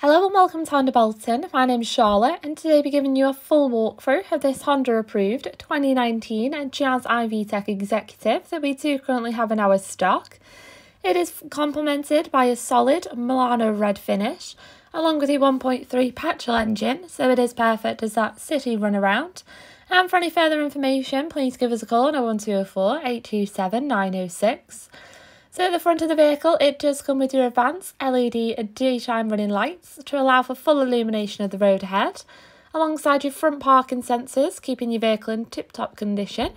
Hello and welcome to Honda Bolton. My name is Charlotte and today I'll be giving you a full walkthrough of this Honda approved 2019 Jazz i-VTEC Executive that we do currently have in our stock. It is complemented by a solid Milano red finish along with a 1.3 petrol engine so it is perfect as that city run around. And for any further information please give us a call on 01204 827 906. So at the front of the vehicle, it does come with your advanced LED daytime running lights to allow for full illumination of the road ahead, alongside your front parking sensors, keeping your vehicle in tip-top condition.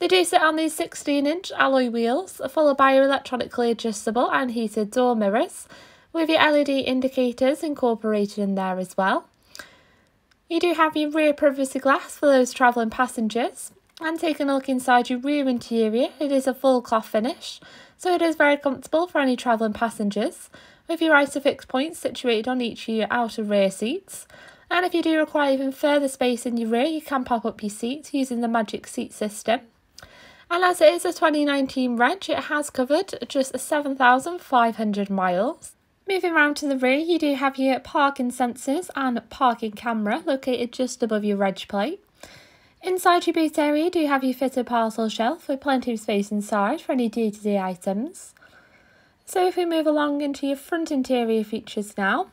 They do sit on these 16-inch alloy wheels, followed by your electronically adjustable and heated door mirrors, with your LED indicators incorporated in there as well. You do have your rear privacy glass for those travelling passengers, and taking a look inside your rear interior, it is a full cloth finish, so it is very comfortable for any travelling passengers, with your ISOFIX points situated on each of your outer rear seats. And if you do require even further space in your rear, you can pop up your seats using the Magic Seat system. And as it is a 2019 reg, it has covered just 7,500 miles. Moving around to the rear, you do have your parking sensors and parking camera located just above your reg plate. Inside your boot area, you do have your fitted parcel shelf with plenty of space inside for any day-to-day -day items. So if we move along into your front interior features now,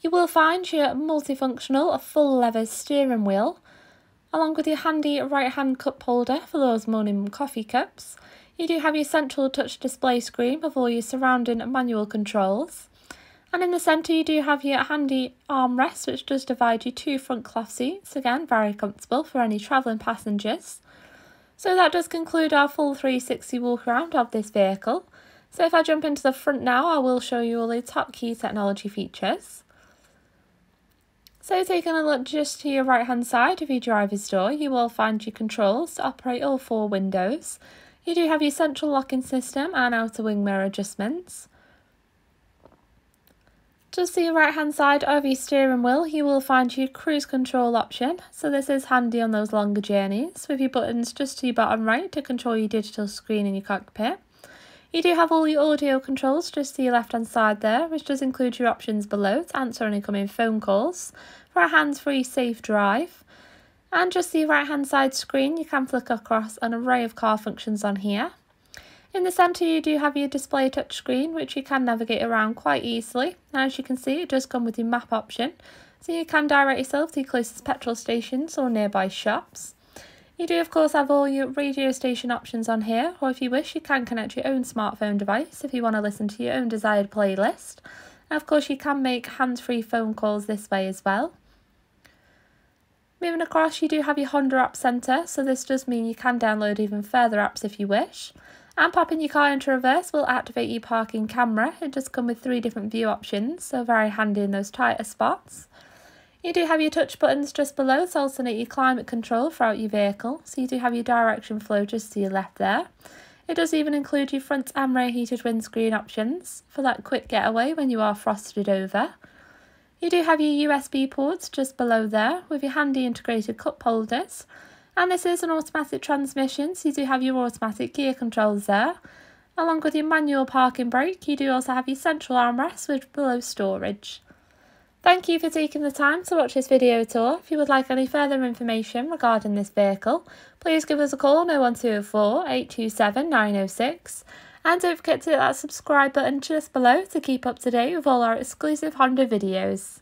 you will find your multifunctional full leather steering wheel, along with your handy right-hand cup holder for those morning coffee cups. You do have your central touch display screen with all your surrounding manual controls. And in the centre you do have your handy armrest which does divide you two front cloth seats, again very comfortable for any travelling passengers. So that does conclude our full 360 walk around of this vehicle. So if I jump into the front now I will show you all the top key technology features. So taking a look just to your right hand side of your driver's door you will find your controls to operate all four windows. You do have your central locking system and outer wing mirror adjustments. Just the right hand side of your steering wheel you will find your cruise control option so this is handy on those longer journeys with your buttons just to your bottom right to control your digital screen in your cockpit. You do have all your audio controls just to your left hand side there which does include your options below to answer any incoming phone calls for a hands-free safe drive. And just the right hand side screen you can flick across an array of car functions on here. In the centre you do have your display touchscreen which you can navigate around quite easily. As you can see it does come with your map option so you can direct yourself to your closest petrol stations or nearby shops. You do of course have all your radio station options on here or if you wish you can connect your own smartphone device if you want to listen to your own desired playlist. And of course you can make hands-free phone calls this way as well. Moving across you do have your Honda App Centre so this does mean you can download even further apps if you wish. And popping your car into reverse will activate your parking camera. It does come with three different view options, so very handy in those tighter spots. You do have your touch buttons just below to alternate your climate control throughout your vehicle, so you do have your direction flow just to your left there. It does even include your front and rear heated windscreen options for that quick getaway when you are frosted over. You do have your USB ports just below there with your handy integrated cup holders and this is an automatic transmission, so you do have your automatic gear controls there. Along with your manual parking brake, you do also have your central armrest with below storage. Thank you for taking the time to watch this video tour. If you would like any further information regarding this vehicle, please give us a call on 01204 827 906 and don't forget to hit that subscribe button just below to keep up to date with all our exclusive Honda videos.